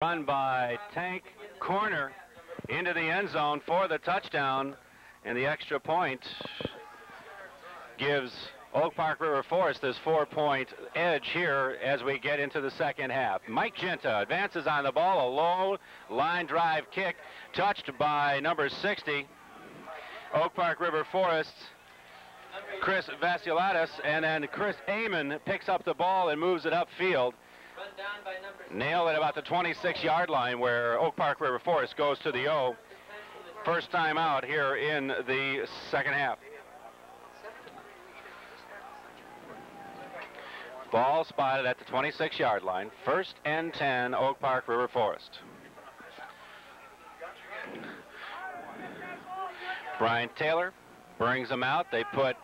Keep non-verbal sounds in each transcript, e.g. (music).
Run by Tank Corner into the end zone for the touchdown, and the extra point gives Oak Park River Forest this four-point edge here as we get into the second half. Mike Genta advances on the ball, a low line drive kick, touched by number 60, Oak Park River Forest. Chris Vasilatis, and then Chris Amon picks up the ball and moves it upfield. Nailed at about the 26-yard line where Oak Park River Forest goes to the O. First time out here in the second half. Ball spotted at the 26-yard line. First and 10, Oak Park River Forest. Brian Taylor brings them out. They put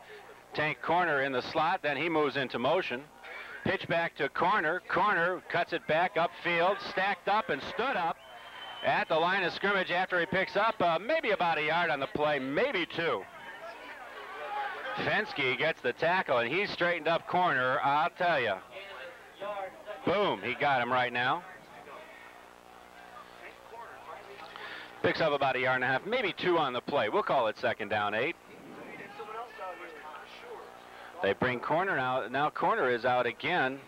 Tank Corner in the slot. Then he moves into motion. Pitch back to corner. Corner cuts it back upfield, stacked up and stood up at the line of scrimmage after he picks up uh, maybe about a yard on the play, maybe two. Fensky gets the tackle and he's straightened up corner. I'll tell you. Boom, he got him right now. Picks up about a yard and a half, maybe two on the play. We'll call it second down eight. They bring Corner out. Now Corner is out again.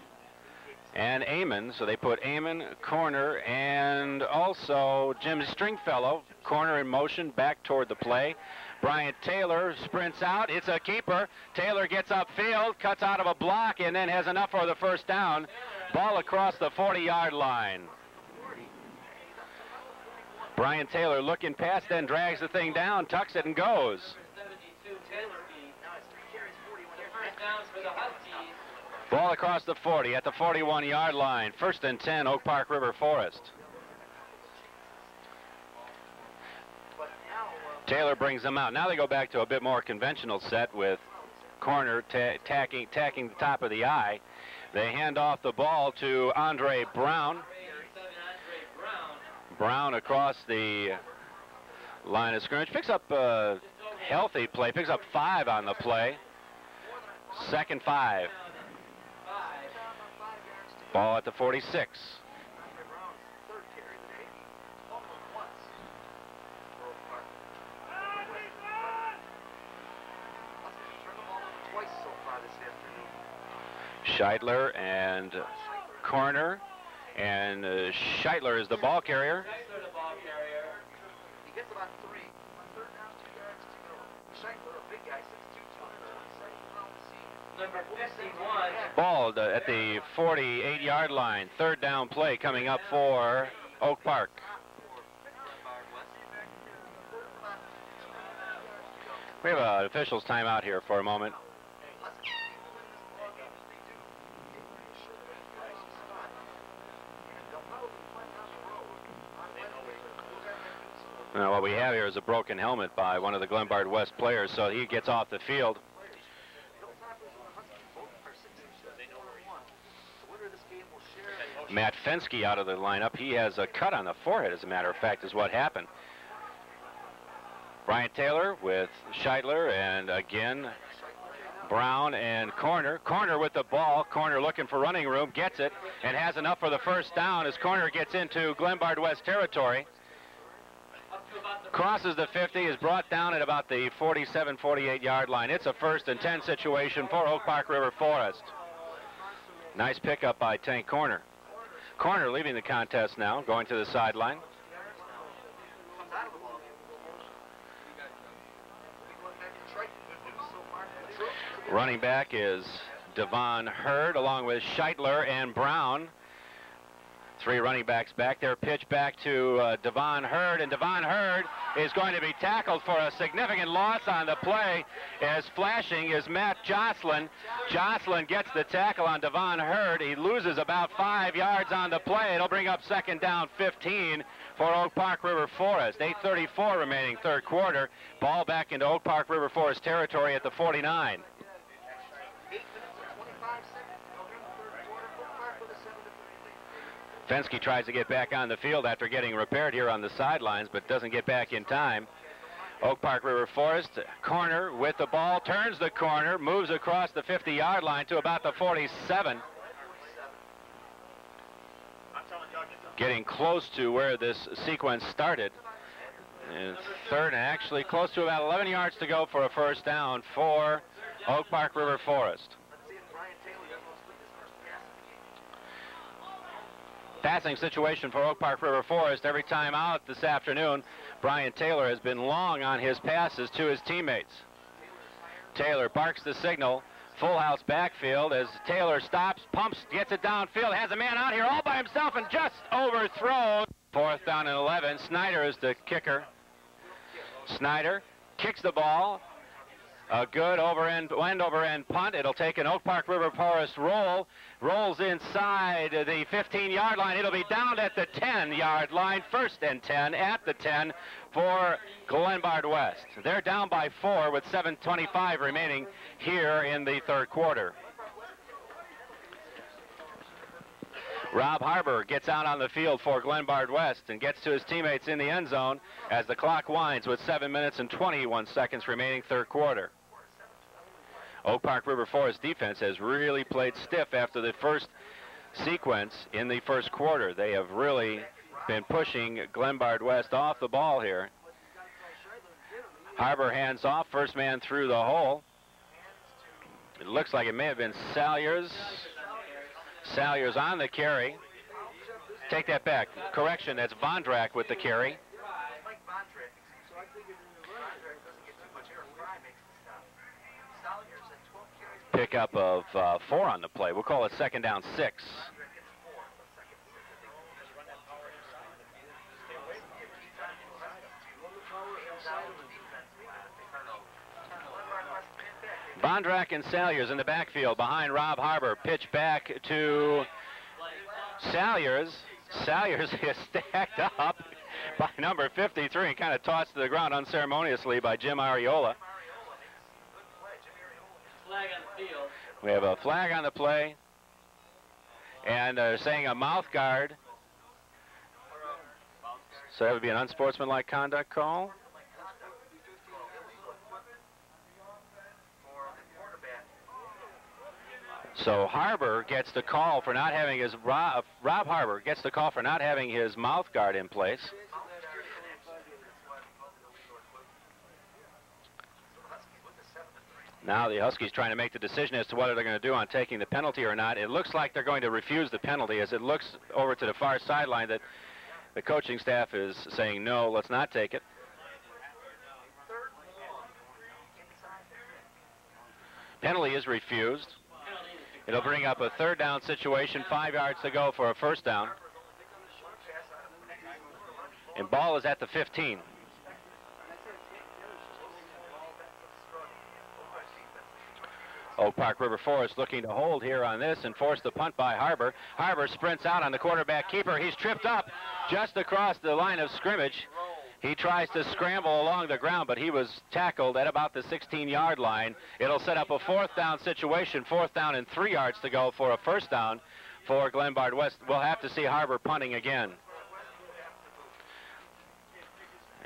And Amon. So they put Amon, Corner, and also Jim Stringfellow. Corner in motion back toward the play. Brian Taylor sprints out. It's a keeper. Taylor gets upfield, cuts out of a block, and then has enough for the first down. Ball across the 40-yard line. Brian Taylor looking past, then drags the thing down, tucks it, and goes. Ball across the 40 at the 41-yard line. First and 10, Oak Park River Forest. Taylor brings them out. Now they go back to a bit more conventional set with corner tacking, tacking the top of the eye. They hand off the ball to Andre Brown. Brown across the line of scrimmage. Picks up a healthy play. Picks up five on the play. Second five. Ball at the 46. Scheidler and corner, and uh, Scheidler is the ball carrier. He gets about three. third down, two yards to go. Scheidler, a big guy, Number 51. Ball at the 48-yard line. Third down play coming up for Oak Park. We have an official's timeout here for a moment. Now what we have here is a broken helmet by one of the Glenbard West players, so he gets off the field. Matt Fensky out of the lineup. He has a cut on the forehead, as a matter of fact, is what happened. Brian Taylor with Scheidler, and again, Brown and Corner. Corner with the ball. Corner looking for running room, gets it, and has enough for the first down as Corner gets into Glenbard West territory. Crosses the 50, is brought down at about the 47, 48 yard line. It's a first and 10 situation for Oak Park River Forest. Nice pickup by Tank Corner. Corner leaving the contest now, going to the sideline. Running back is Devon Hurd along with Scheidler and Brown. Three running backs back there. Pitch back to uh, Devon Hurd, and Devon Hurd is going to be tackled for a significant loss on the play. As flashing is Matt Jocelyn. Jocelyn gets the tackle on Devon Hurd. He loses about five yards on the play. It'll bring up second down 15 for Oak Park River Forest. 8.34 remaining third quarter. Ball back into Oak Park River Forest territory at the 49. Fensky tries to get back on the field after getting repaired here on the sidelines, but doesn't get back in time. Oak Park River Forest, corner with the ball, turns the corner, moves across the 50-yard line to about the 47. getting close to where this sequence started. And third and actually close to about 11 yards to go for a first down for Oak Park River Forest. Passing situation for Oak Park River Forest every time out this afternoon. Brian Taylor has been long on his passes to his teammates. Taylor barks the signal. Full house backfield as Taylor stops, pumps, gets it downfield, has a man out here all by himself and just overthrows. Fourth down and 11. Snyder is the kicker. Snyder kicks the ball. A good over end, end over end punt. It'll take an Oak Park River Forest roll. Rolls inside the 15 yard line. It'll be down at the 10 yard line. First and 10 at the 10 for Glenbard West. They're down by four with 7.25 remaining here in the third quarter. Rob Harbor gets out on the field for Glenbard West and gets to his teammates in the end zone as the clock winds with 7 minutes and 21 seconds remaining third quarter. Oak Park River Forest defense has really played stiff after the first sequence in the first quarter. They have really been pushing Glenbard West off the ball here. Harbor hands off, first man through the hole. It looks like it may have been Salyers. Salyers on the carry. Take that back. Correction, that's Vondrak with the carry. Pickup of uh, four on the play. We'll call it second down six. Vondrak and Salyers in the backfield behind Rob Harbor. Pitch back to Salyers. Salyers (laughs) is stacked up by number 53 and kind of tossed to the ground unceremoniously by Jim Ariola. We have a flag on the play. And they're saying a mouth guard. So that would be an unsportsmanlike conduct call. So Harbor gets the call for not having his Rob, Rob Harbor gets the call for not having his mouth guard in place. Now the Huskies trying to make the decision as to whether they're going to do on taking the penalty or not. It looks like they're going to refuse the penalty as it looks over to the far sideline that the coaching staff is saying no, let's not take it. Penalty is refused. It'll bring up a third down situation, five yards to go for a first down. And ball is at the 15. Oak Park River Forest looking to hold here on this and force the punt by Harbor. Harbor sprints out on the quarterback keeper. He's tripped up just across the line of scrimmage. He tries to scramble along the ground, but he was tackled at about the 16-yard line. It'll set up a fourth down situation, fourth down and three yards to go for a first down for Glenbard West. We'll have to see Harbor punting again.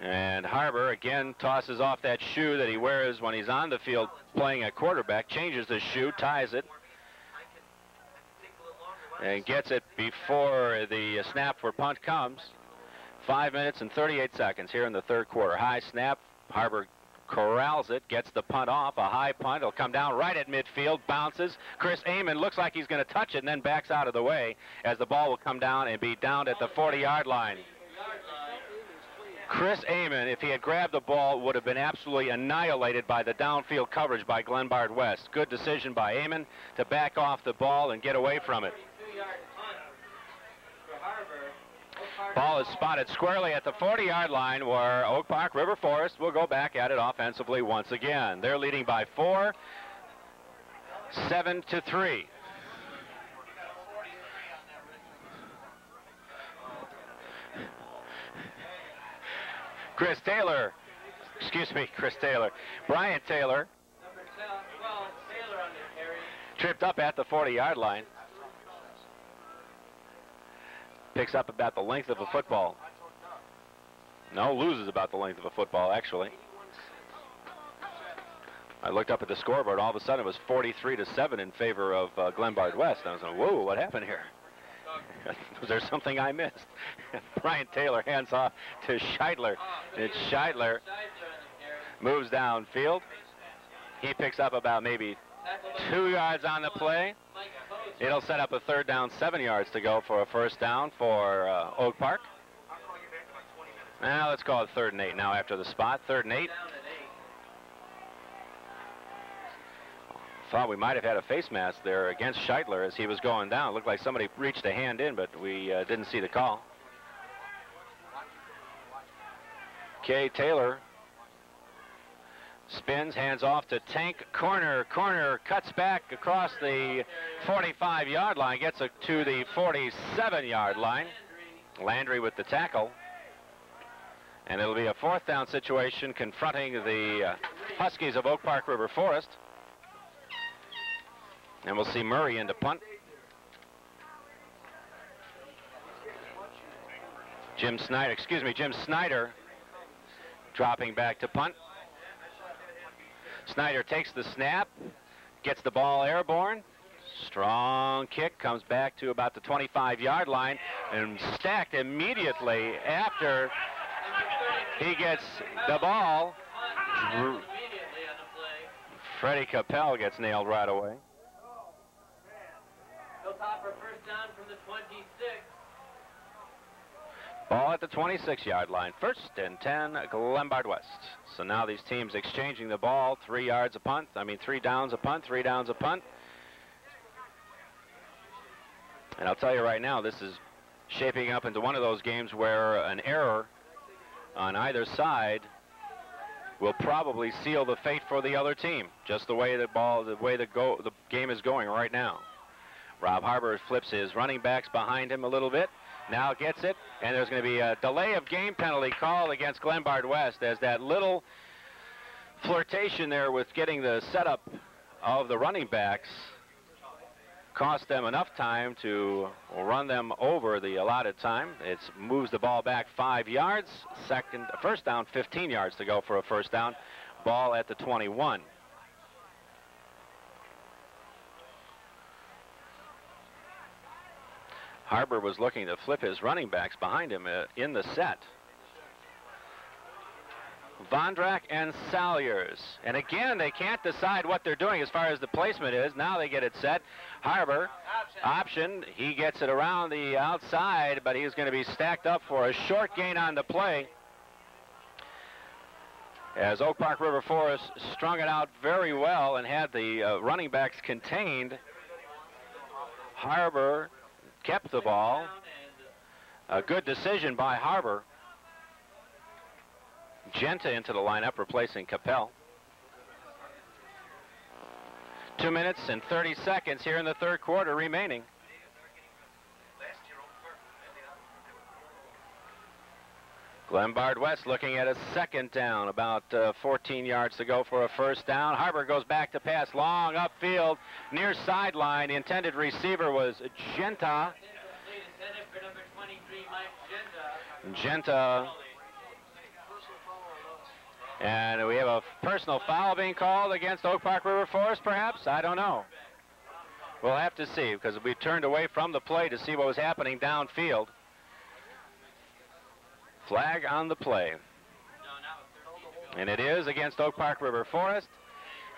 And Harbor again tosses off that shoe that he wears when he's on the field playing a quarterback, changes the shoe, ties it, and gets it before the snap for punt comes. Five minutes and 38 seconds here in the third quarter. High snap. Harbor corrals it, gets the punt off. A high punt. It'll come down right at midfield, bounces. Chris Amon looks like he's going to touch it and then backs out of the way as the ball will come down and be down at the 40-yard line. Chris Amon, if he had grabbed the ball, would have been absolutely annihilated by the downfield coverage by Glenbard West. Good decision by Amon to back off the ball and get away from it. Ball is spotted squarely at the 40-yard line where Oak Park River Forest will go back at it offensively once again. They're leading by four, seven to three. Chris Taylor, excuse me, Chris Taylor, Brian Taylor, tripped up at the 40-yard line. Picks up about the length of a football. No, loses about the length of a football, actually. I looked up at the scoreboard. All of a sudden, it was 43 to 7 in favor of uh, Glenbard West. I was like, whoa, what happened here? (laughs) Was there something I missed? (laughs) Brian Taylor hands off to Scheidler. It's Scheidler moves downfield. He picks up about maybe two yards on the play. It'll set up a third down, seven yards to go for a first down for uh, Oak Park. Now let's call it third and eight now after the spot. Third and eight. Thought we might have had a face mask there against Scheidler as he was going down. Looked like somebody reached a hand in, but we uh, didn't see the call. Kay Taylor spins, hands off to Tank. Corner, corner, cuts back across the 45-yard line, gets to the 47-yard line. Landry with the tackle. And it'll be a fourth down situation confronting the uh, Huskies of Oak Park River Forest. And we'll see Murray into punt. Jim Snyder, excuse me, Jim Snyder dropping back to punt. Snyder takes the snap, gets the ball airborne. Strong kick comes back to about the 25-yard line and stacked immediately after he gets the ball. Freddie Capel gets nailed right away. Ball at the 26-yard line. First and 10, Glenbard West. So now these teams exchanging the ball. Three yards a punt. I mean, three downs a punt, three downs a punt. And I'll tell you right now, this is shaping up into one of those games where an error on either side will probably seal the fate for the other team. Just the way the ball, the way the go, the game is going right now. Rob Harbor flips his running backs behind him a little bit. Now gets it, and there's going to be a delay of game penalty called against Glenbard West as that little flirtation there with getting the setup of the running backs cost them enough time to run them over the allotted time. It moves the ball back five yards. Second, first down, 15 yards to go for a first down. Ball at the 21. Harbor was looking to flip his running backs behind him uh, in the set. Vondrak and Salyers. And again, they can't decide what they're doing as far as the placement is. Now they get it set. Harbor, option. option. He gets it around the outside, but he's going to be stacked up for a short gain on the play. As Oak Park River Forest strung it out very well and had the uh, running backs contained, Harbor kept the ball. A good decision by Harbor. Genta into the lineup, replacing Capel. Two minutes and 30 seconds here in the third quarter remaining. Glenbard West looking at a second down, about uh, 14 yards to go for a first down. Harbor goes back to pass long upfield, near sideline. The intended receiver was Genta. Genta. And we have a personal foul being called against Oak Park River Forest, perhaps? I don't know. We'll have to see because we turned away from the play to see what was happening downfield. Flag on the play. And it is against Oak Park River Forest.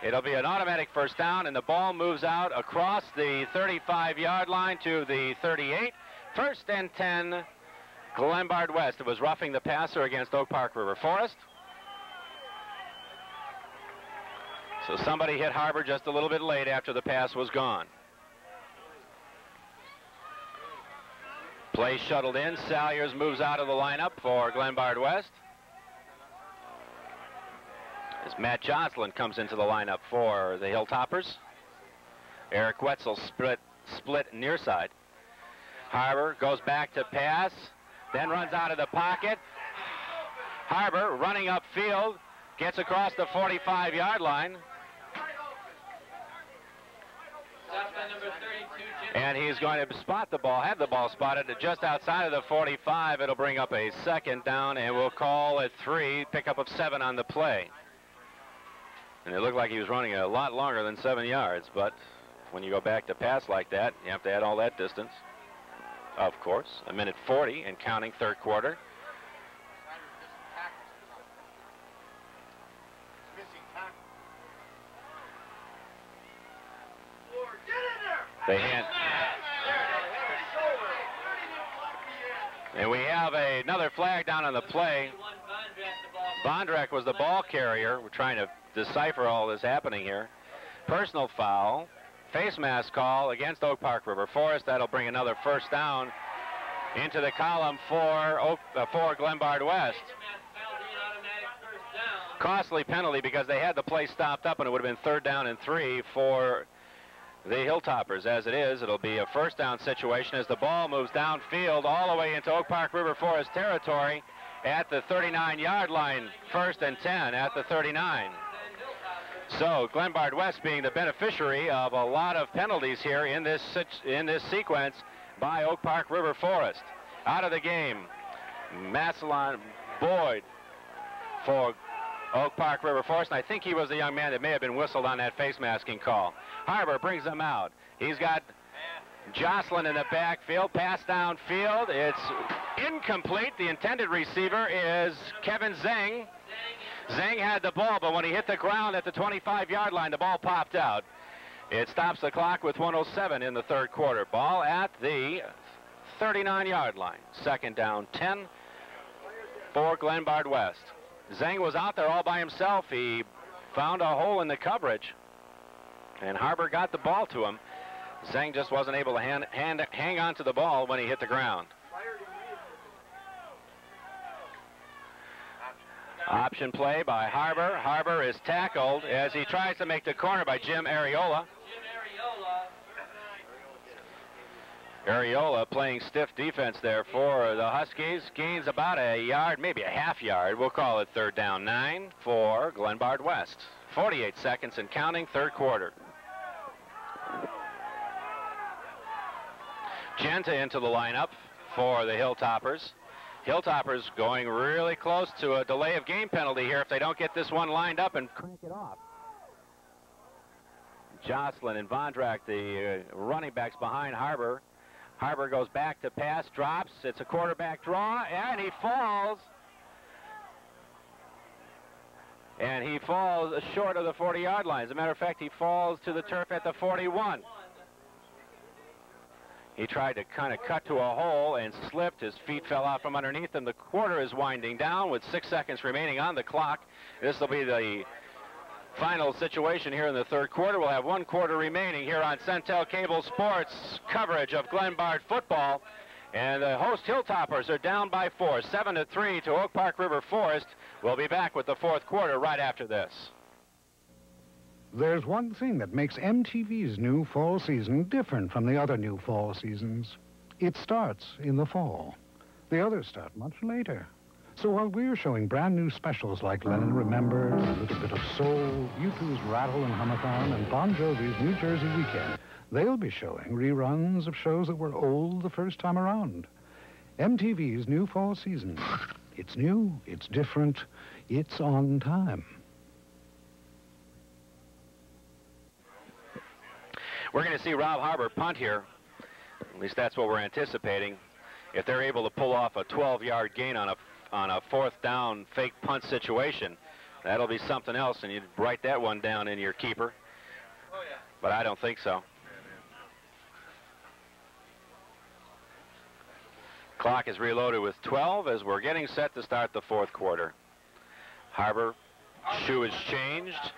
It'll be an automatic first down, and the ball moves out across the 35-yard line to the 38. First and 10, Glenbard West. It was roughing the passer against Oak Park River Forest. So somebody hit Harbor just a little bit late after the pass was gone. Play shuttled in. Salyers moves out of the lineup for Glenbard West. As Matt Jocelyn comes into the lineup for the Hilltoppers. Eric Wetzel split, split near side. Harbor goes back to pass, then runs out of the pocket. Harbor running upfield, gets across the 45-yard line. And he's going to spot the ball, have the ball spotted just outside of the 45. It'll bring up a second down, and we'll call it three, pickup of seven on the play. And it looked like he was running a lot longer than seven yards, but when you go back to pass like that, you have to add all that distance. of course. A minute 40 and counting third quarter. They hand. And we have a, another flag down on the play. Vondrak was the ball carrier. We're trying to decipher all this happening here. Personal foul. Face mask call against Oak Park River Forest. That'll bring another first down into the column for, Oak, uh, for Glenbard West. Costly penalty because they had the play stopped up and it would have been third down and three for the Hilltoppers. As it is, it'll be a first down situation as the ball moves downfield all the way into Oak Park River Forest territory at the 39-yard line, first and 10 at the 39. So Glenbard West being the beneficiary of a lot of penalties here in this in this sequence by Oak Park River Forest. Out of the game, Massillon Boyd for Oak Park River Forest, and I think he was the young man that may have been whistled on that face masking call. Harbor brings them out. He's got Jocelyn in the backfield, pass downfield. It's incomplete. The intended receiver is Kevin Zeng. Zeng had the ball, but when he hit the ground at the 25-yard line, the ball popped out. It stops the clock with 107 in the third quarter. Ball at the 39-yard line. Second down, 10 for Glenbard West. Zeng was out there all by himself. He found a hole in the coverage, and Harbor got the ball to him. Zeng just wasn't able to hand, hand, hang on to the ball when he hit the ground. Option play by Harbor. Harbor is tackled as he tries to make the corner by Jim Ariola. Ariola playing stiff defense there for the Huskies. Gains about a yard, maybe a half yard. We'll call it third down nine for Glenbard West. 48 seconds and counting, third quarter. Genta into the lineup for the Hilltoppers. Hilltoppers going really close to a delay of game penalty here if they don't get this one lined up and crank it off. Jocelyn and Vondrak, the uh, running backs behind Harbor. Harbor goes back to pass, drops. It's a quarterback draw, and he falls. And he falls short of the 40-yard line. As a matter of fact, he falls to the turf at the 41. He tried to kind of cut to a hole and slipped. His feet fell out from underneath him. The quarter is winding down with six seconds remaining on the clock. This will be the final situation here in the third quarter. We'll have one quarter remaining here on Centel Cable Sports coverage of Glenbard football. And the host Hilltoppers are down by four, seven to three to Oak Park River Forest. We'll be back with the fourth quarter right after this. There's one thing that makes MTV's new fall season different from the other new fall seasons. It starts in the fall. The others start much later. So while we're showing brand new specials like Lennon Remembers, A Little Bit of Soul, U2's Rattle and Humathon, and Bon Jovi's New Jersey Weekend, they'll be showing reruns of shows that were old the first time around. MTV's new fall season. It's new, it's different, it's on time. We're going to see Rob Harbor punt here. At least that's what we're anticipating. If they're able to pull off a 12-yard gain on a on a fourth down fake punt situation, that'll be something else, and you'd write that one down in your keeper. But I don't think so. Clock is reloaded with 12 as we're getting set to start the fourth quarter. Harbor shoe is changed.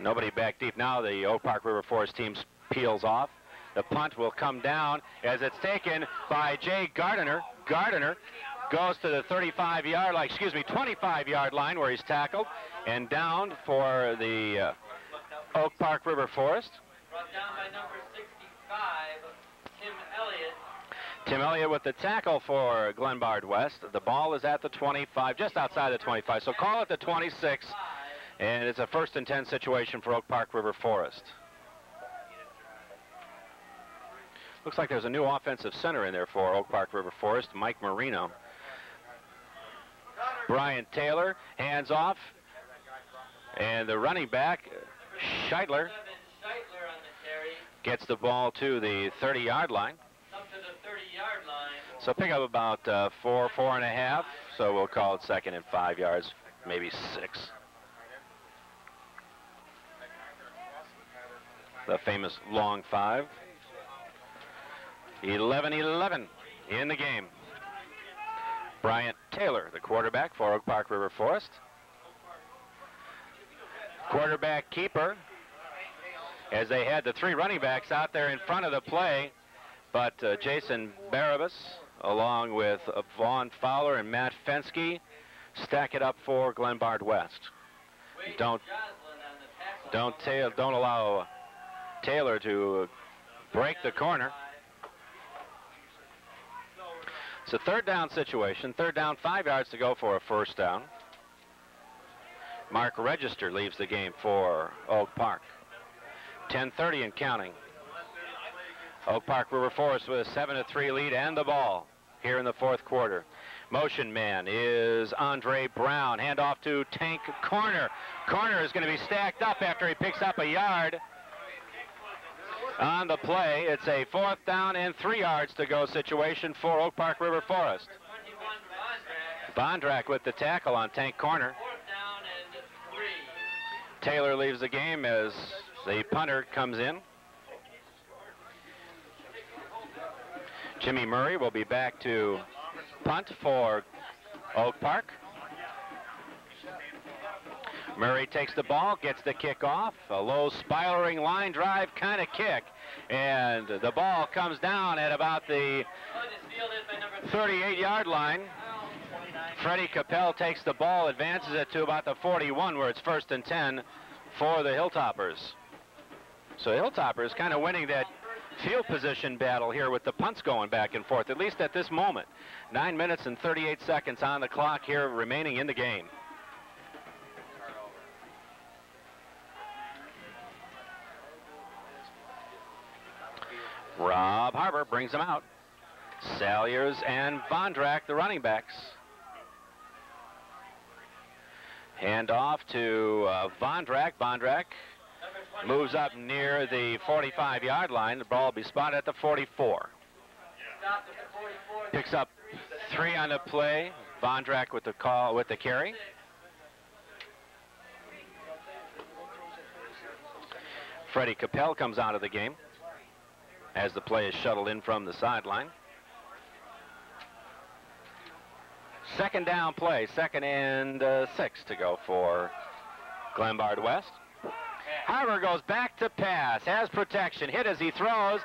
Nobody back deep now. The Oak Park River Forest team peels off. The punt will come down as it's taken by Jay Gardiner. Gardiner goes to the 35-yard line, excuse me, 25-yard line where he's tackled and down for the uh, Oak Park River Forest. Brought down by number 65, Tim Elliott. Tim Elliott with the tackle for Glenbard West. The ball is at the 25, just outside the 25. So call it the 26, and it's a first and 10 situation for Oak Park River Forest. Looks like there's a new offensive center in there for Oak Park River Forest, Mike Marino. Brian Taylor, hands off. And the running back, Scheidler, Gets the ball to the 30-yard line. Up to the 30-yard line. So pick up about uh, four, four and a half. So we'll call it second and five yards, maybe six. The famous long five. 11-11 in the game. Brian Taylor, the quarterback for Oak Park River Forest. Quarterback keeper, as they had the three running backs out there in front of the play, but uh, Jason Barabas, along with uh, Vaughn Fowler and Matt Fensky, stack it up for Glenbard West. Don't-. Don't don't allow Taylor to break the corner. It's a third down situation. Third down, five yards to go for a first down. Mark Register leaves the game for Oak Park. 10:30 and counting. Oak Park River Forest with a 7 to 3 lead and the ball here in the fourth quarter. Motion man is Andre Brown. Hand off to Tank Corner. Corner is going to be stacked up after he picks up a yard on the play. It's a fourth down and three yards to go situation for Oak Park River Forest. 21 Vondrak. Vondrak with the tackle on Tank Corner. Taylor leaves the game as the punter comes in. Jimmy Murray will be back to punt for Oak Park. Murray takes the ball, gets the kick off, a low spiraling line drive kind of kick, and the ball comes down at about the Punt is fielded by number 38 yard line. Freddie Capel takes the ball, advances it to about the 41 where it's first and 10 for the Hilltoppers. So Hilltoppers kind of winning that field position battle here with the punts going back and forth, at least at this moment. Nine minutes and 38 seconds on the clock here remaining in the game. Rob Harbor brings them out. Salyers and Vondrak, the running backs. Hand off to uh, Vondrak. Vondrak moves up near the 45-yard line. The ball will be spotted at the 44. At the 44. Picks up three on the play. Vondrak with the call with the carry. Freddie Capel comes out of the game as the play is shuttled in from the sideline. Second down play, second and uh, six to go for Glenbard West. Harbor goes back to pass, has protection, hit as he throws,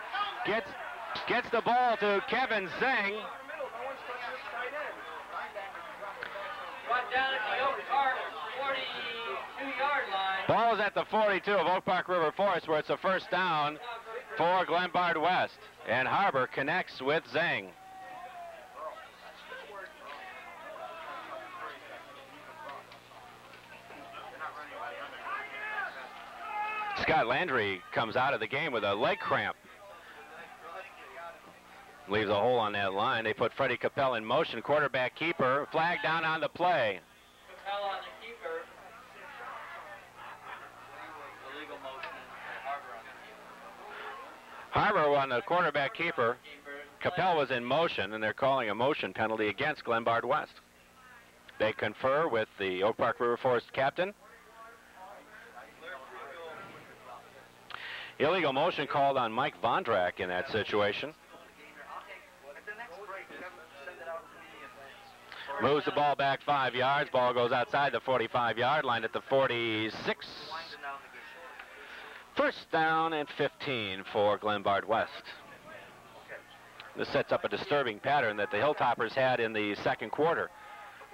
gets gets the ball to Kevin Zeng. Brought down at the Oak Park 42-yard line. Ball is at the 42 of Oak Park River Forest where it's a first down for Glenbard West. And Harbor connects with Zeng. Scott Landry comes out of the game with a leg cramp. Leaves a hole on that line. They put Freddie Capel in motion, quarterback keeper, flag down on the play. Capel on the keeper. Illegal motion. Harbor Harbor on the keeper. Keeper. Capel was in motion, and they're calling a motion penalty against Glenbard West. They confer with the Oak Park River Forest captain. Illegal motion called on Mike Vondrak in that situation. Moves the ball back five yards. Ball goes outside the 45-yard line at the 46. First down and 15 for Glenbard West. This sets up a disturbing pattern that the Hilltoppers had in the second quarter.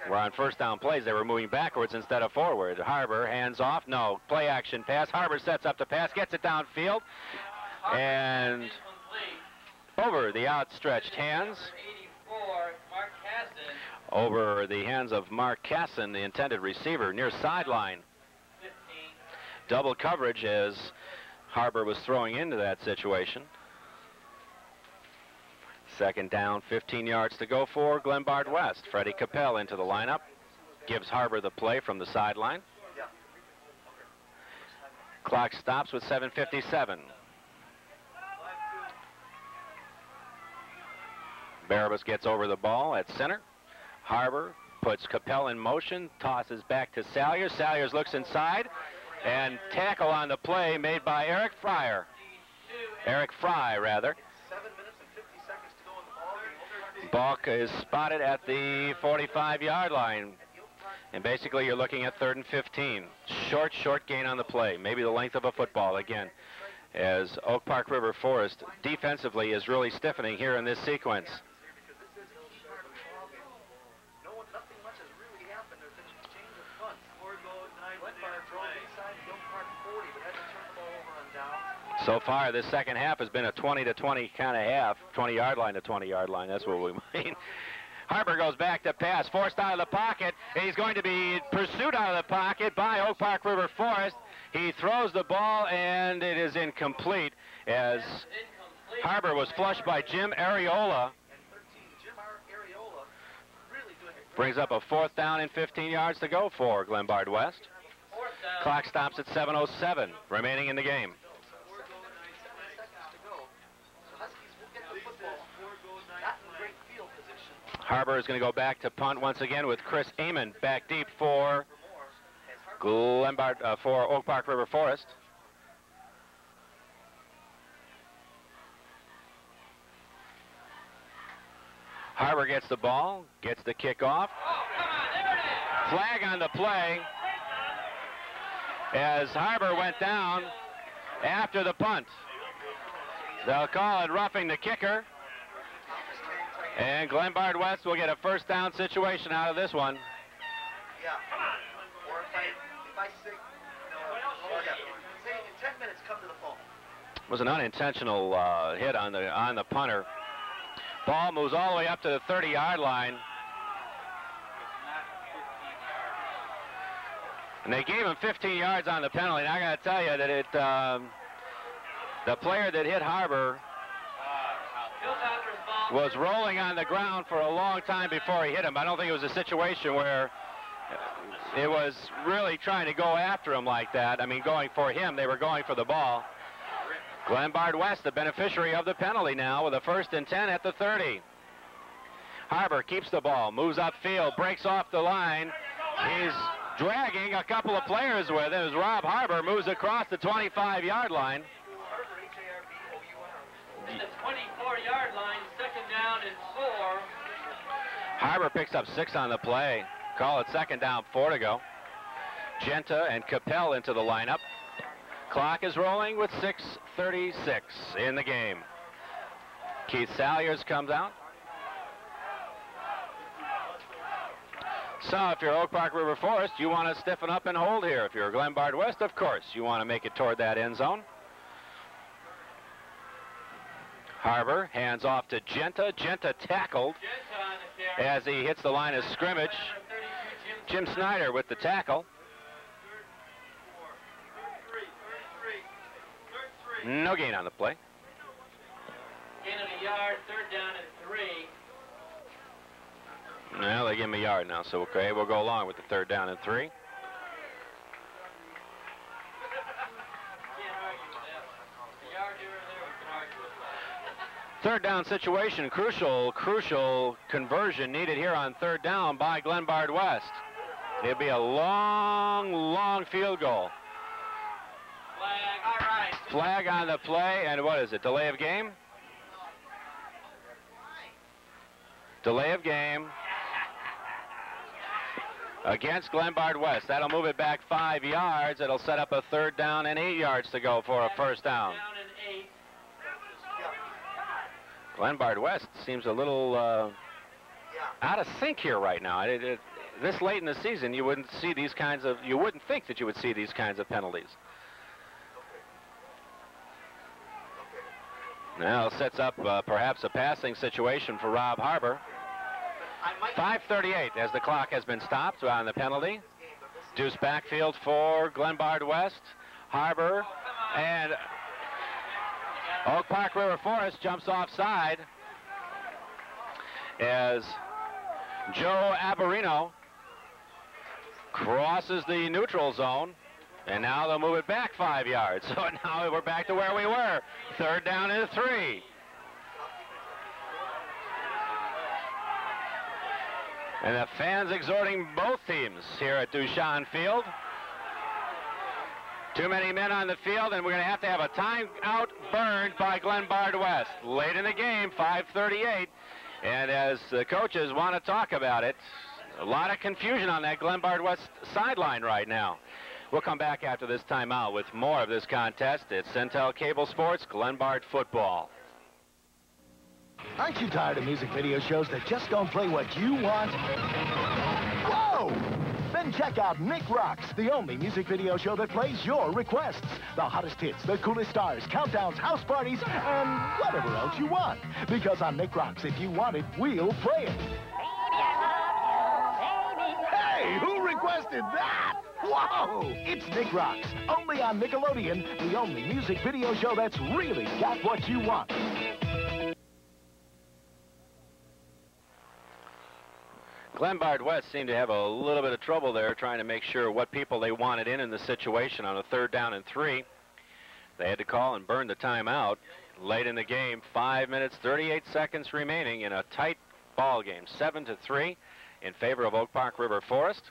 Where on first down plays, they were moving backwards instead of forward. Harbor hands off. No. Play action pass. Harbor sets up the pass, gets it downfield. And over the outstretched hands, Number 84, Mark Casson, over the hands of Mark Casson, the intended receiver, near sideline. Double coverage as Harbor was throwing into that situation. Second down, 15 yards to go for Glenbard West. Freddie Capel into the lineup. Gives Harbor the play from the sideline. Clock stops with 7.57. Barabas gets over the ball at center. Harbor puts Capel in motion, tosses back to Salyers. Salyers looks inside, and tackle on the play made by Eric Fryer. Eric Fry, rather. Ball is spotted at the 45-yard line. And basically, you're looking at third and 15. Short, short gain on the play. Maybe the length of a football again. As Oak Park River Forest defensively is really stiffening here in this sequence. So far, this second half has been a 20 to 20 kind of half, 20 yard line to 20 yard line. That's what we (laughs) mean. Harbor goes back to pass, forced out of the pocket. He's going to be pursued out of the pocket by Oak Park River Forest. He throws the ball, and it is incomplete as Harbor was flushed by Jim Ariola. Brings up a fourth down and 15 yards to go for Glenbard West. Clock stops at 7.07 remaining in the game. Harbor is going to go back to punt once again with Chris Amon back deep for Glenbard, uh, for Oak Park River Forest. Harbor gets the ball, gets the kickoff. Flag on the play as Harbor went down after the punt. They'll call it roughing the kicker. And Glenbard West will get a first down situation out of this one. Yeah. Or if I, if I say, no, yeah. Say in 10 minutes, come to the phone. Was an unintentional uh, hit on the on the punter. Ball moves all the way up to the 30-yard line. And they gave him 15 yards on the penalty. And I got to tell you that it, um, the player that hit Harbor was rolling on the ground for a long time before he hit him. I don't think it was a situation where it was really trying to go after him like that. I mean, going for him, they were going for the ball. Glenbard West, the beneficiary of the penalty now with a first and 10 at the 30. Harbor keeps the ball, moves upfield, breaks off the line. He's dragging a couple of players with him as Rob Harbor moves across the 25-yard line. The 24-yard line, second down and four. Harbor picks up six on the play. Call it second down, four to go. Genta and Capel into the lineup. Clock is rolling with 6.36 in the game. Keith Salyers comes out. So if you're Oak Park River Forest, you want to stiffen up and hold here. If you're Glenbard West, of course, you want to make it toward that end zone. Harbor hands off to Genta. Genta tackled Genta on the carry. as he hits the line of scrimmage. Jim Jim Snyder with the tackle. No gain on the play. Gain of a yard, third down and three. Well, they give him a yard now, so okay, we'll go along with the third down and three. Can't argue with that. A yard here or there, we can argue with that. Third down situation, crucial, crucial conversion needed here on third down by Glenbard West. It'll be a long, long field goal. Flag. Flag on the play, and what is it, delay of game? Delay of game against Glenbard West. That'll move it back five yards. It'll set up a third down and eight yards to go for a first down. Glenbard West seems a little uh, out of sync here right now. It, it, this late in the season, you wouldn't see these kinds of, you wouldn't think that you would see these kinds of penalties. Now sets up uh, perhaps a passing situation for Rob Harbor. I might 5:38 as the clock has been stopped on the penalty. this game, but this Deuce backfield for Glenbard West. Harbor and Oak Park River Forest jumps offside as Joe Abarino crosses the neutral zone. And now they'll move it back five yards. (laughs) So now we're back to where we were. Third down and three. And the fans exhorting both teams here at Duchon Field. Too many men on the field, and we're going to have to have a timeout burned by Glenbard West. Late in the game, 538. And as the coaches want to talk about it, a lot of confusion on that Glenbard West sideline right now. We'll come back after this timeout with more of this contest. It's Centel Cable Sports, Glenbard Football. Aren't you tired of music video shows that just don't play what you want? Then check out Nick Rocks, the only music video show that plays your requests. The hottest hits, the coolest stars, countdowns, house parties, and whatever else you want. Because on Nick Rocks, if you want it, we'll play it. Hey, who requested that? Whoa! It's Nick Rocks, only on Nickelodeon, the only music video show that's really got what you want. Glenbard West seemed to have a little bit of trouble there trying to make sure what people they wanted in in the situation on a third down and three. They had to call and burn the timeout late in the game. Five minutes, 38 seconds remaining in a tight ball game. Seven to three in favor of Oak Park River Forest.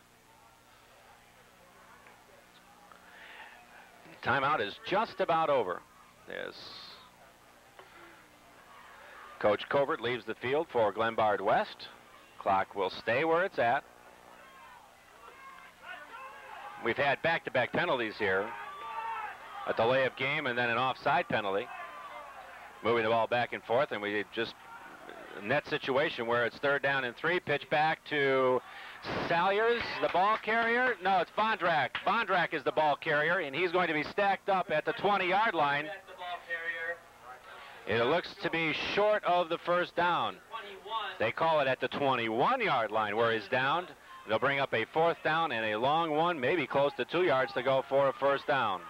Timeout is just about over. As Coach Covert leaves the field for Glenbard West. Clock will stay where it's at. We've had back-to-back -back penalties here. A delay of game and then an offside penalty. Moving the ball back and forth, and we just net situation where it's third down and three. Pitch back to Salyers, the ball carrier. No, it's Vondrak. Vondrak is the ball carrier, and he's going to be stacked up at the 20-yard line. It looks to be short of the first down. They call it at the 21-yard line where he's downed. They'll bring up a fourth down and a long one, maybe close to two yards to go for a first down.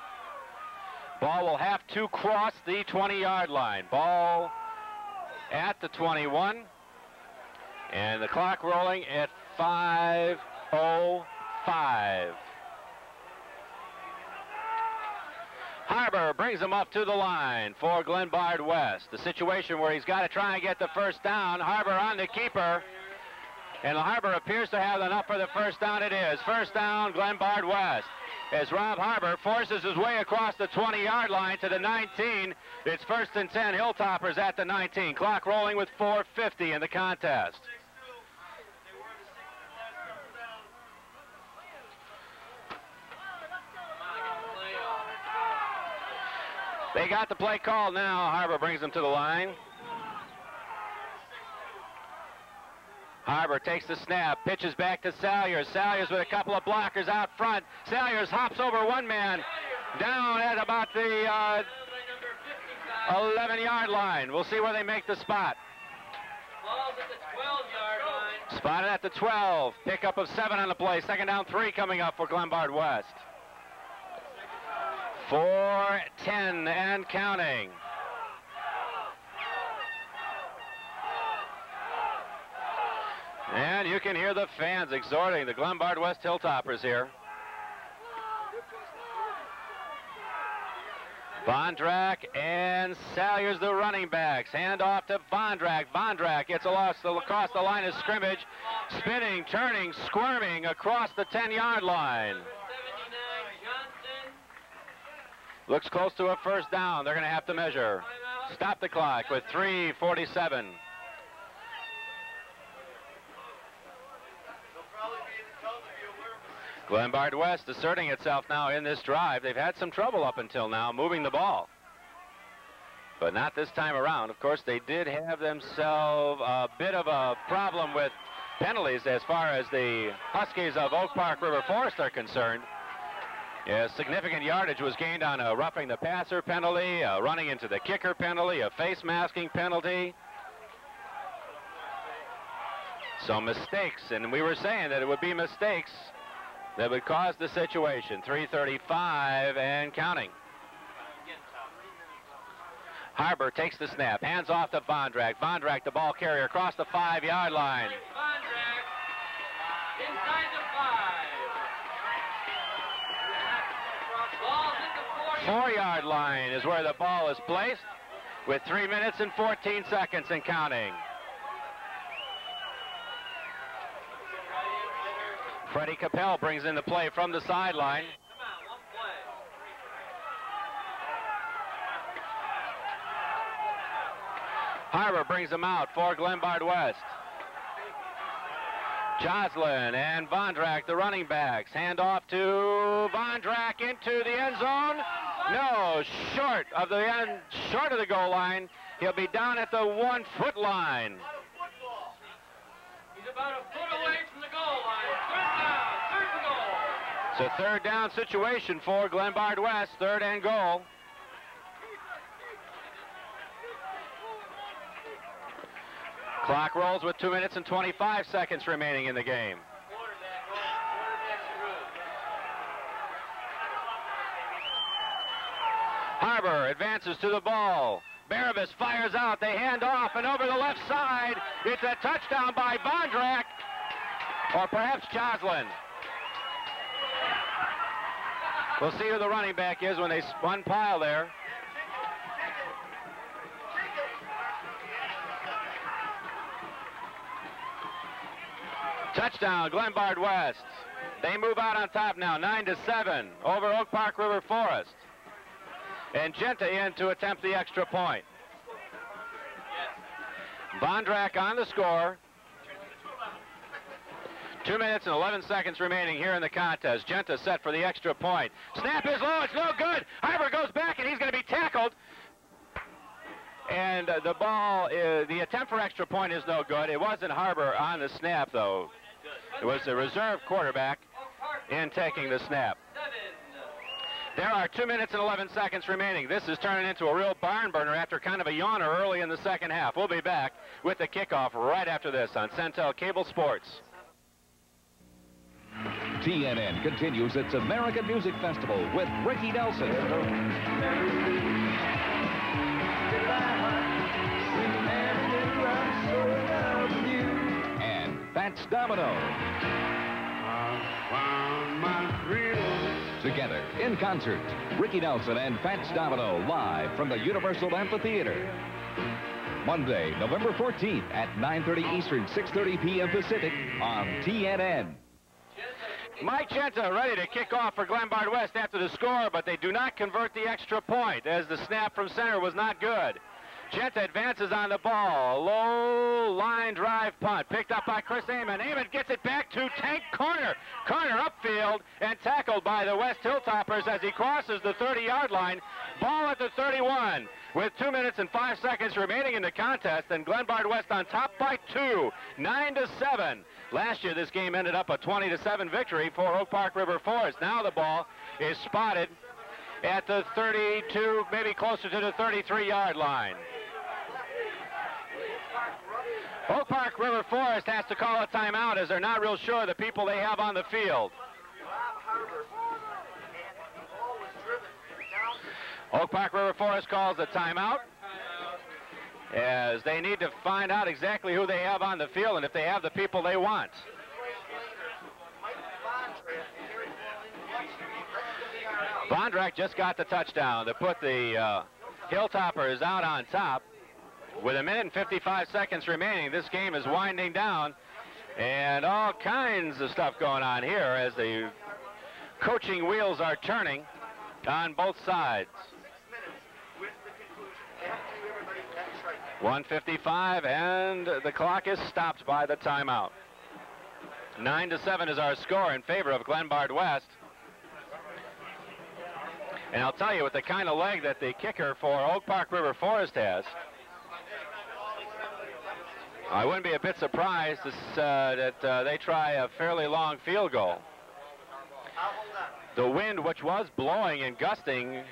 Ball will have to cross the 20-yard line. Ball at the 21. And the clock rolling at 5.05. Harbor brings him up to the line for Glenbard West. The situation where he's got to try and get the first down. Harbor on the keeper. And Harbor appears to have enough for the first down. It is. First down, Glenbard West. As Rob Harbor forces his way across the 20-yard line to the 19. It's first and 10. Hilltoppers at the 19. Clock rolling with 4.50 in the contest. They got the play called now. Harbor brings them to the line. Harbor takes the snap, pitches back to Salyers. Salyers with a couple of blockers out front. Salyers hops over one man, down at about the 11-yard uh, line. We'll see where they make the spot. Ball's at the 12-yard line. Spotted at the 12. Pickup of seven on the play. Second down, three coming up for Glenbard West. 410 and counting. And you can hear the fans exhorting the Glenbard West Hilltoppers here. Vondrak and Salyers, the running backs. Hand off to Vondrak. Vondrak gets a loss across the line of scrimmage. Spinning, turning, squirming across the 10-yard line. Looks close to a first down. They're going to have to measure. Stop the clock with 3.47. Glenbard West asserting itself now in this drive. They've had some trouble up until now moving the ball. But not this time around. Of course, they did have themselves a bit of a problem with penalties as far as the Huskies of Oak Park River Forest are concerned. Yeah, significant yardage was gained on a roughing the passer penalty, a running into the kicker penalty, a face masking penalty. So mistakes, and we were saying that it would be mistakes that would cause the situation. 335 and counting. Harbor takes the snap, hands off to Vondrak. Vondrak, the ball carrier, across the five-yard line. Four-yard line is where the ball is placed with three minutes and 14 seconds and counting. Freddie Capel brings in the play from the sideline. Harbor brings him out for Glenbard West. Joslin and Vondrak, the running backs. Hand off to Vondrak into the end zone. No, short of the end, short of the goal line. He'll be down at the one foot line. He's about a foot away from the goal line. Third down, third and goal. It's a third down situation for Glenbard West, third and goal. Clock rolls with two minutes and 25 seconds remaining in the game. Quarterback, quarterback's through. Harbor advances to the ball. Barabas fires out. They hand off and over the left side. It's a touchdown by Vondrak. Or perhaps Joslin. We'll see who the running back is when they one pile there. Touchdown, Glenbard West. They move out on top now, 9 to 7 over Oak Park River Forest. And Genta in to attempt the extra point. Vondrak on the score. Two minutes and 11 seconds remaining here in the contest. Genta set for the extra point. Snap is low. It's no good. Harbor goes back, and he's going to be tackled. And uh, the ball, is, the attempt for extra point is no good. It wasn't Harbor on the snap, though. It was the reserve quarterback in taking the snap. There are two minutes and 11 seconds remaining. This is turning into a real barn burner after kind of a yawner early in the second half. We'll be back with the kickoff right after this on Centel Cable Sports. TNN continues its American Music Festival with Ricky Nelson. And Fats Domino. Together, in concert, Ricky Nelson and Fats Domino live from the Universal Amphitheater. Monday, November 14th at 9.30 Eastern, 6.30 p.m. Pacific on TNN. Mike Genta ready to kick off for Glenbard West after the score, but they do not convert the extra point as the snap from center was not good. Genta advances on the ball. Low line drive punt picked up by Chris Amon. Amon gets it back to Tank Corner. Corner upfield and tackled by the West Hilltoppers as he crosses the 30-yard line. Ball at the 31 with two minutes and five seconds remaining in the contest and Glenbard West on top by two, nine to seven. Last year this game ended up a 20 to 7 victory for Oak Park River Forest. Now the ball is spotted at the 32, maybe closer to the 33 yard line. Oak Park River Forest has to call a timeout as they're not real sure the people they have on the field. Oak Park River Forest calls a timeout as they need to find out exactly who they have on the field and if they have the people they want. Vondrak just got the touchdown to put the uh, Hilltoppers out on top. With a minute and 55 seconds remaining, this game is winding down, and all kinds of stuff going on here as the coaching wheels are turning on both sides. 155, and the clock is stopped by the timeout. 9 to 7 is our score in favor of Glenbard West. And I'll tell you, with the kind of leg that the kicker for Oak Park River Forest has, I wouldn't be a bit surprised to, uh, that uh, they try a fairly long field goal. The wind, which was blowing and gusting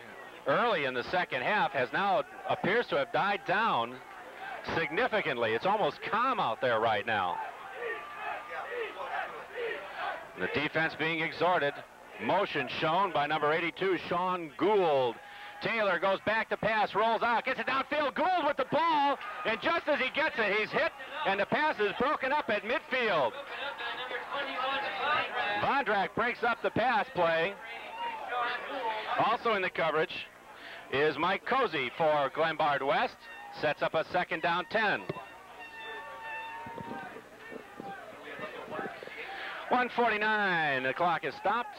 early in the second half, has now appears to have died down significantly. It's almost calm out there right now. The defense being exhorted. Motion shown by number 82, Sean Gould. Taylor goes back to pass, rolls out, gets it downfield. Gould with the ball, and just as he gets it, he's hit, and the pass is broken up at midfield. Vondrak breaks up the pass play. Also in the coverage is Mike Cozy for Glenbard West. Sets up a second down 10. 149. The clock is stopped.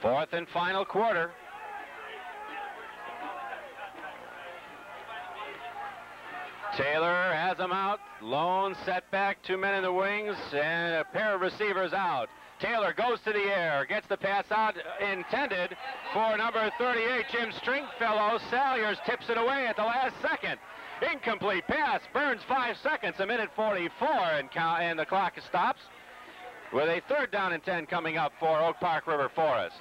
Fourth and final quarter. Taylor has him out. Lone setback, two men in the wings, and a pair of receivers out. Taylor goes to the air, gets the pass out intended for number 38, Jim Stringfellow. Salyers tips it away at the last second. Incomplete pass, burns five seconds, a minute 44, and, and the clock stops with a third down and 10 coming up for Oak Park River Forest.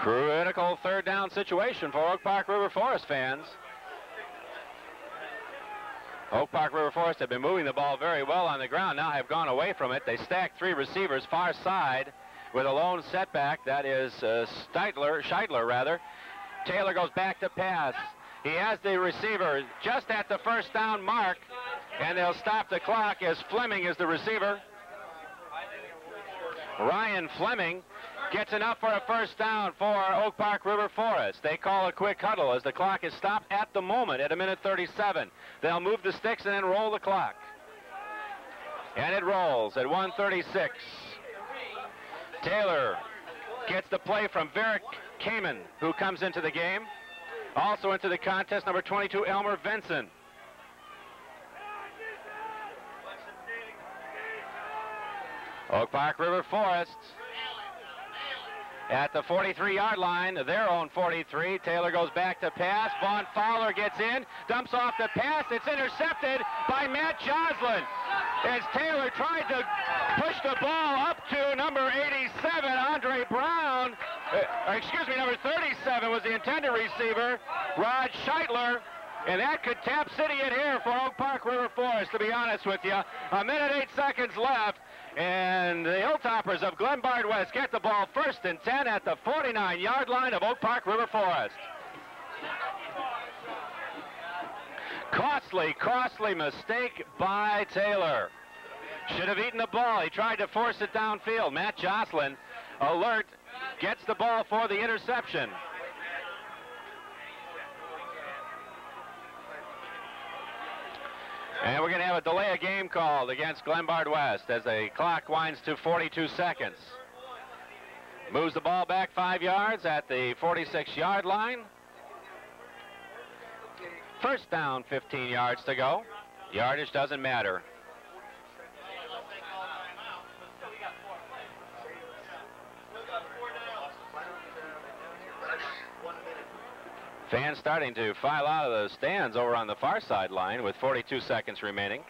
Critical third down situation for Oak Park River Forest fans. Oak Park River Forest have been moving the ball very well on the ground. Now have gone away from it. They stack three receivers far side with a lone setback. That is uh, Steitler, Scheidler rather. Taylor goes back to pass. He has the receiver just at the first down mark, and they'll stop the clock as Fleming is the receiver. Ryan Fleming gets enough for a first down for Oak Park River Forest. They call a quick huddle as the clock is stopped at the moment at a minute 37. They'll move the sticks and then roll the clock. And it rolls at 136. Taylor gets the play from Varick Kamen, who comes into the game. Also into the contest, number 22, Elmer Vinson. Oak Park River Forest at the 43-yard line, their own 43. Taylor goes back to pass. Vaughn Fowler gets in, dumps off the pass. It's intercepted by Matt Joslin as Taylor tried to push the ball up to number 87, Andre Brown. Uh, excuse me, number 37 was the intended receiver, Rod Scheidler. And that could tap City in here for Oak Park River Forest, to be honest with you. A minute, eight seconds left. And the Hilltoppers of Glenbard West get the ball first and 10 at the 49-yard line of Oak Park River Forest. Costly, costly mistake by Taylor. Should have eaten the ball. He tried to force it downfield. Matt Joslin, alert, gets the ball for the interception. And we're going to have a delay of game called against Glenbard West as the clock winds to 42 seconds. Moves the ball back five yards at the 46-yard line. First down, 15 yards to go. Yardage doesn't matter. Fans starting to file out of the stands over on the far sideline with 42 seconds remaining.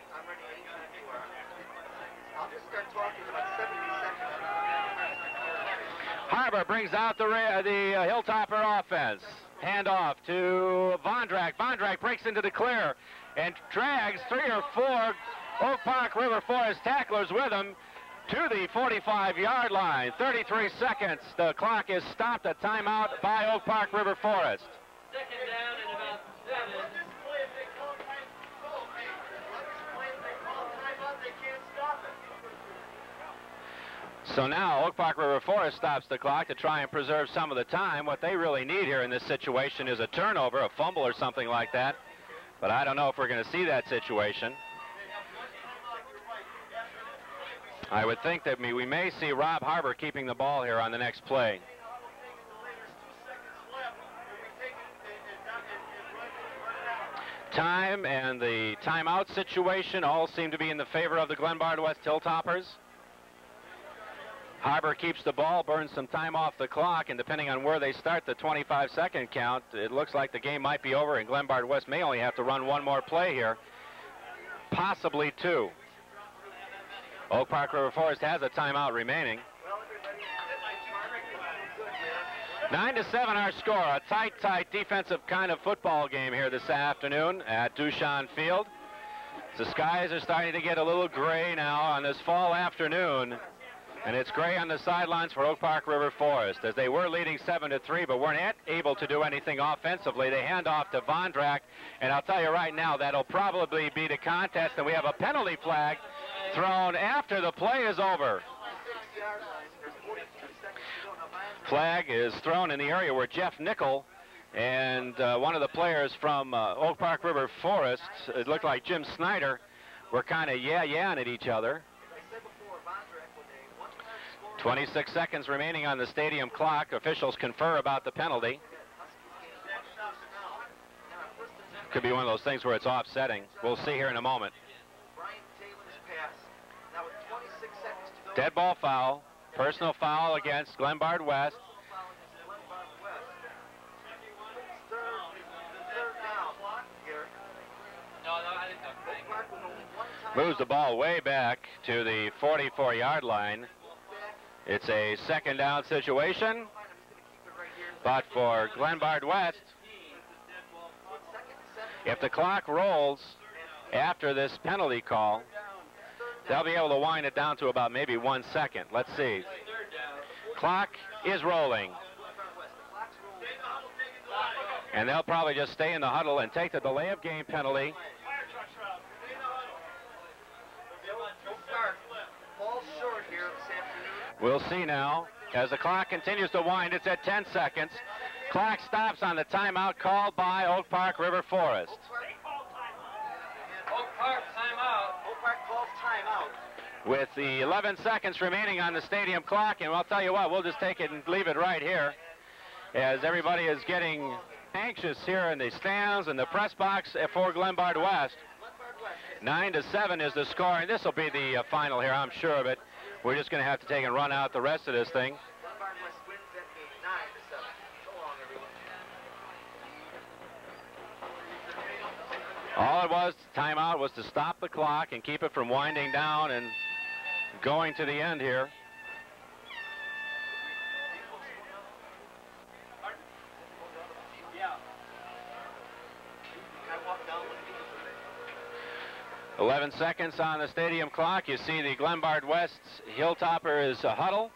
Harbor brings out the, the uh, Hilltopper offense. Hand off to Vondrak. Vondrak breaks into the clear and drags three or four Oak Park River Forest tacklers with him to the 45-yard line. 33 seconds. The clock is stopped. A timeout by Oak Park River Forest. Second down and about seven. So now Oak Park River Forest stops the clock to try and preserve some of the time. What they really need here in this situation is a turnover, a fumble or something like that. But I don't know if we're going to see that situation. I would think that we may see Rob Harbor keeping the ball here on the next play. Time and the timeout situation all seem to be in the favor of the Glenbard West Hilltoppers. Harbor keeps the ball, burns some time off the clock, and depending on where they start the 25-second count, it looks like the game might be over, and Glenbard West may only have to run one more play here, possibly two. Oak Park River Forest has a timeout remaining. Nine to seven our score. A tight, tight defensive kind of football game here this afternoon at Duchon Field. The skies are starting to get a little gray now on this fall afternoon. And it's gray on the sidelines for Oak Park River Forest as they were leading 7 to 3, but weren't able to do anything offensively. They hand off to Vondrak, and I'll tell you right now, that'll probably be the contest, and we have a penalty flag thrown after the play is over. Flag is thrown in the area where Jeff Nickel and uh, one of the players from uh, Oak Park River Forest, it looked like Jim Snyder, were kind of yeah-yeahing at each other. 26 seconds remaining on the stadium clock. Officials confer about the penalty. Could be one of those things where it's offsetting. We'll see here in a moment. Dead ball foul. Personal foul against Glenbard West. Moves the ball way back to the 44-yard line. It's a second down situation. But for Glenbard West, if the clock rolls after this penalty call, they'll be able to wind it down to about maybe one second. Let's see. Clock is rolling. And they'll probably just stay in the huddle and take the delay of game penalty. We'll see now. As the clock continues to wind, it's at 10 seconds. Clock stops on the timeout called by Oak Park River Forest. Oak Park timeout. Timeout. With the 11 seconds remaining on the stadium clock, and I'll tell you what, we'll just take it and leave it right here as everybody is getting anxious here in the stands and the press box for Glenbard West. Nine to seven is the score, and this will be the uh, final here, I'm sure of it. We're just going to have to take and run out the rest of this thing. All it was, timeout, was to stop the clock and keep it from winding down and going to the end here. Eleven seconds on the stadium clock. You see the Glenbard West's Hilltoppers uh, huddle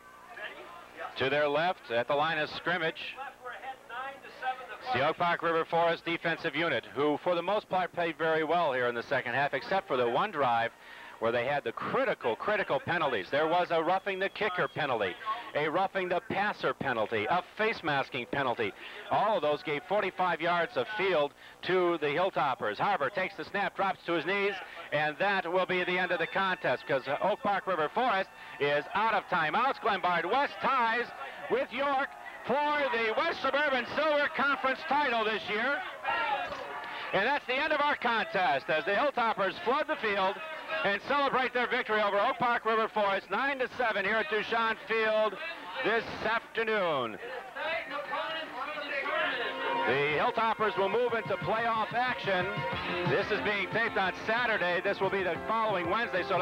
to their left at the line of scrimmage. The Oak Park River Forest defensive unit, who for the most part played very well here in the second half, except for the one drive where they had the critical, critical penalties. There was a roughing the kicker penalty, a roughing the passer penalty, a face masking penalty. All of those gave 45 yards of field to the Hilltoppers. Harbor takes the snap, drops to his knees, and that will be the end of the contest because Oak Park River Forest is out of timeouts. Glenbard West ties with York for the West Suburban Silver Conference title this year. And that's the end of our contest as the Hilltoppers flood the field and celebrate their victory over Oak Park River Forest 9 to 7 here at Duchon Field this afternoon. The Hilltoppers will move into playoff action. This is being taped on Saturday. This will be the following Wednesday. So